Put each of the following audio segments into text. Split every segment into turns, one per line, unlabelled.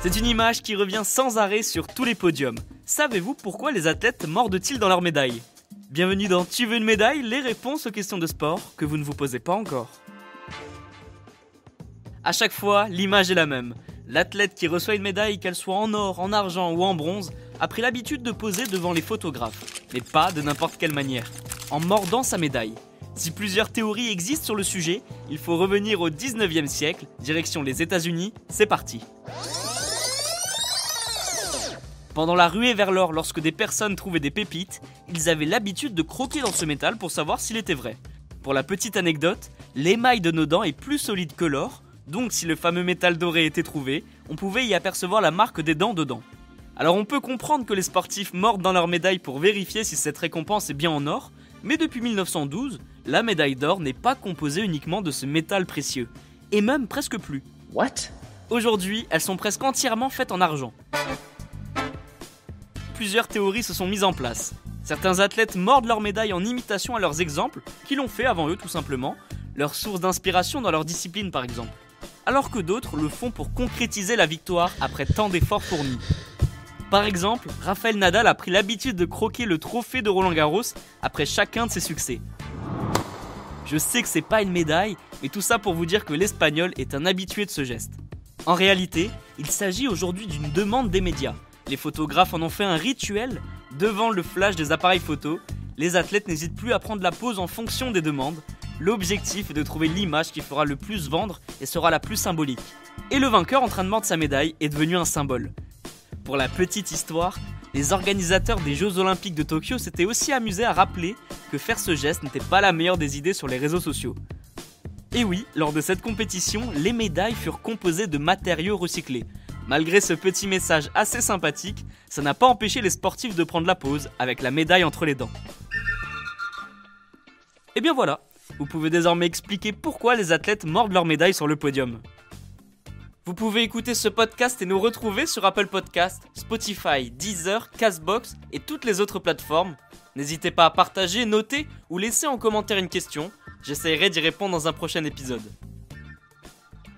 C'est une image qui revient sans arrêt sur tous les podiums. Savez-vous pourquoi les athlètes mordent-ils dans leur médaille? Bienvenue dans Tu veux une médaille? Les réponses aux questions de sport que vous ne vous posez pas encore. À chaque fois, l'image est la même. L'athlète qui reçoit une médaille, qu'elle soit en or, en argent ou en bronze, a pris l'habitude de poser devant les photographes, mais pas de n'importe quelle manière, en mordant sa médaille. Si plusieurs théories existent sur le sujet, il faut revenir au 19e siècle, direction les États-Unis, c'est parti. Pendant la ruée vers l'or, lorsque des personnes trouvaient des pépites, ils avaient l'habitude de croquer dans ce métal pour savoir s'il était vrai. Pour la petite anecdote, l'émail de nos dents est plus solide que l'or, donc si le fameux métal doré était trouvé, on pouvait y apercevoir la marque des dents dedans. Alors on peut comprendre que les sportifs mordent dans leur médaille pour vérifier si cette récompense est bien en or, mais depuis 1912, la médaille d'or n'est pas composée uniquement de ce métal précieux, et même presque plus.
What?
Aujourd'hui, elles sont presque entièrement faites en argent plusieurs théories se sont mises en place. Certains athlètes mordent leur médaille en imitation à leurs exemples, qui l'ont fait avant eux tout simplement, leur source d'inspiration dans leur discipline par exemple. Alors que d'autres le font pour concrétiser la victoire après tant d'efforts fournis. Par exemple, Rafael Nadal a pris l'habitude de croquer le trophée de Roland Garros après chacun de ses succès. Je sais que c'est pas une médaille, mais tout ça pour vous dire que l'espagnol est un habitué de ce geste. En réalité, il s'agit aujourd'hui d'une demande des médias. Les photographes en ont fait un rituel devant le flash des appareils photo. Les athlètes n'hésitent plus à prendre la pose en fonction des demandes. L'objectif est de trouver l'image qui fera le plus vendre et sera la plus symbolique. Et le vainqueur en train de mordre sa médaille est devenu un symbole. Pour la petite histoire, les organisateurs des Jeux Olympiques de Tokyo s'étaient aussi amusés à rappeler que faire ce geste n'était pas la meilleure des idées sur les réseaux sociaux. Et oui, lors de cette compétition, les médailles furent composées de matériaux recyclés, Malgré ce petit message assez sympathique, ça n'a pas empêché les sportifs de prendre la pause avec la médaille entre les dents. Et bien voilà, vous pouvez désormais expliquer pourquoi les athlètes mordent leur médaille sur le podium. Vous pouvez écouter ce podcast et nous retrouver sur Apple Podcast, Spotify, Deezer, Castbox et toutes les autres plateformes. N'hésitez pas à partager, noter ou laisser en commentaire une question. J'essaierai d'y répondre dans un prochain épisode.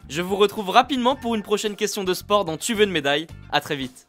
Je vous retrouve rapidement pour une prochaine question de sport dans Tu veux une médaille. A très vite.